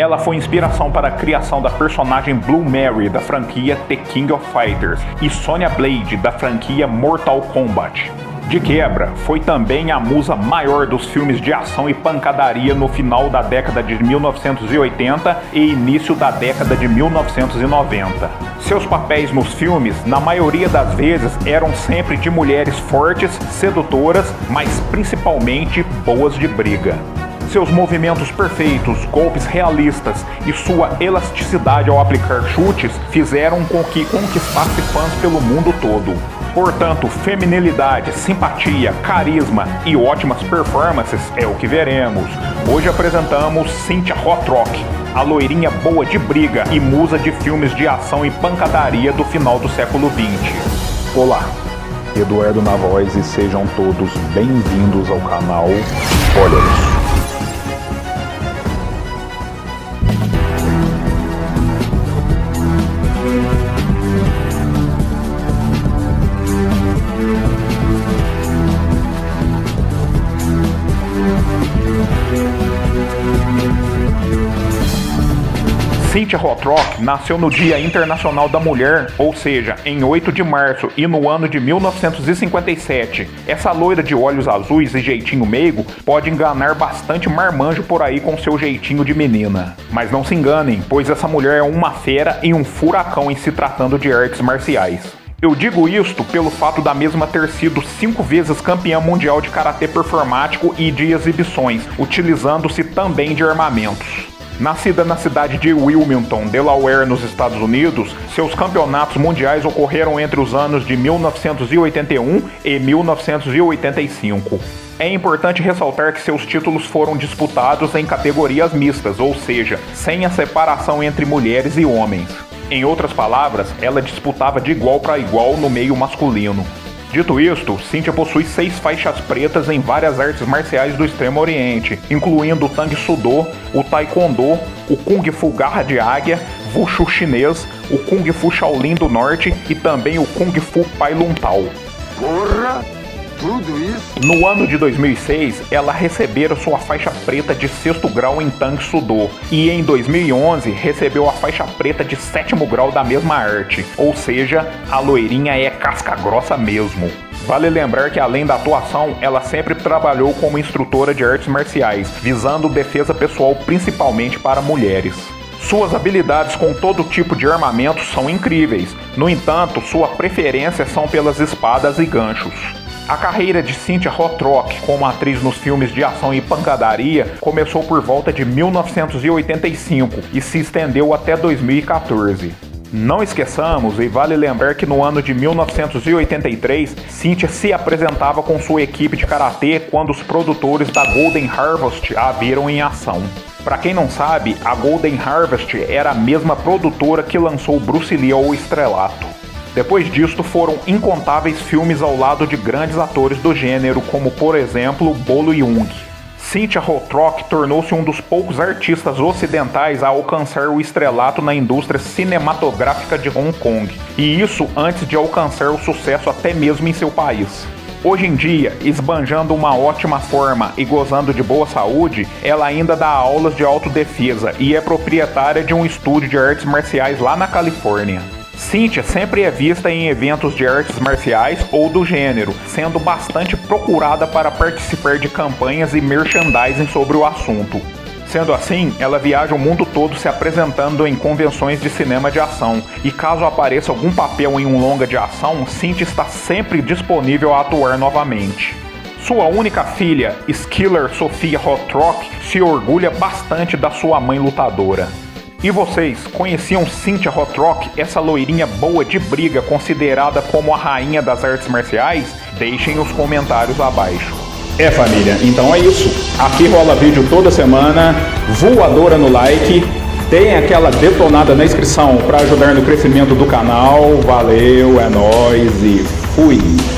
Ela foi inspiração para a criação da personagem Blue Mary da franquia The King of Fighters e Sonya Blade da franquia Mortal Kombat. De quebra, foi também a musa maior dos filmes de ação e pancadaria no final da década de 1980 e início da década de 1990. Seus papéis nos filmes, na maioria das vezes, eram sempre de mulheres fortes, sedutoras, mas principalmente boas de briga. Seus movimentos perfeitos, golpes realistas e sua elasticidade ao aplicar chutes fizeram com que conquistasse fãs pelo mundo todo. Portanto, feminilidade, simpatia, carisma e ótimas performances é o que veremos. Hoje apresentamos Cynthia Rothrock, a loirinha boa de briga e musa de filmes de ação e pancadaria do final do século XX. Olá, Eduardo na voz e sejam todos bem-vindos ao canal Spoilers. Cynthia Rothrock nasceu no Dia Internacional da Mulher, ou seja, em 8 de março e no ano de 1957. Essa loira de olhos azuis e jeitinho meigo pode enganar bastante marmanjo por aí com seu jeitinho de menina. Mas não se enganem, pois essa mulher é uma fera e um furacão em se tratando de artes marciais. Eu digo isto pelo fato da mesma ter sido cinco vezes campeã mundial de karatê performático e de exibições, utilizando-se também de armamentos. Nascida na cidade de Wilmington, Delaware, nos Estados Unidos, seus campeonatos mundiais ocorreram entre os anos de 1981 e 1985. É importante ressaltar que seus títulos foram disputados em categorias mistas, ou seja, sem a separação entre mulheres e homens. Em outras palavras, ela disputava de igual para igual no meio masculino. Dito isto, Cynthia possui seis faixas pretas em várias artes marciais do Extremo Oriente, incluindo o Tang Sudo, o Taekwondo, o Kung Fu Garra de Águia, Wushu chinês, o Kung Fu Shaolin do Norte e também o Kung Fu Pai Lun Tao. Porra! Tudo isso? No ano de 2006, ela recebeu sua faixa preta de sexto grau em Tang Sudo e em 2011 recebeu a faixa preta de sétimo grau da mesma arte, ou seja, a loirinha é casca grossa mesmo. Vale lembrar que além da atuação, ela sempre trabalhou como instrutora de artes marciais, visando defesa pessoal principalmente para mulheres. Suas habilidades com todo tipo de armamento são incríveis, no entanto, sua preferência são pelas espadas e ganchos. A carreira de Cynthia Rothrock como atriz nos filmes de ação e pancadaria começou por volta de 1985 e se estendeu até 2014. Não esqueçamos, e vale lembrar que no ano de 1983, Cynthia se apresentava com sua equipe de karatê quando os produtores da Golden Harvest a viram em ação. Para quem não sabe, a Golden Harvest era a mesma produtora que lançou Bruce Lee ao estrelato. Depois disto, foram incontáveis filmes ao lado de grandes atores do gênero, como por exemplo Bolo Jung. Cynthia Rothrock tornou-se um dos poucos artistas ocidentais a alcançar o estrelato na indústria cinematográfica de Hong Kong, e isso antes de alcançar o sucesso até mesmo em seu país. Hoje em dia, esbanjando uma ótima forma e gozando de boa saúde, ela ainda dá aulas de autodefesa e é proprietária de um estúdio de artes marciais lá na Califórnia. Cynthia sempre é vista em eventos de artes marciais ou do gênero, sendo bastante procurada para participar de campanhas e merchandising sobre o assunto. Sendo assim, ela viaja o mundo todo se apresentando em convenções de cinema de ação, e caso apareça algum papel em um longa de ação, Cynthia está sempre disponível a atuar novamente. Sua única filha, Skiller Sofia Rothrock, se orgulha bastante da sua mãe lutadora. E vocês, conheciam Cynthia Rothrock, essa loirinha boa de briga considerada como a rainha das artes marciais? Deixem os comentários abaixo. É família, então é isso. Aqui rola vídeo toda semana, voadora no like, tem aquela detonada na inscrição para ajudar no crescimento do canal. Valeu, é nóis e fui!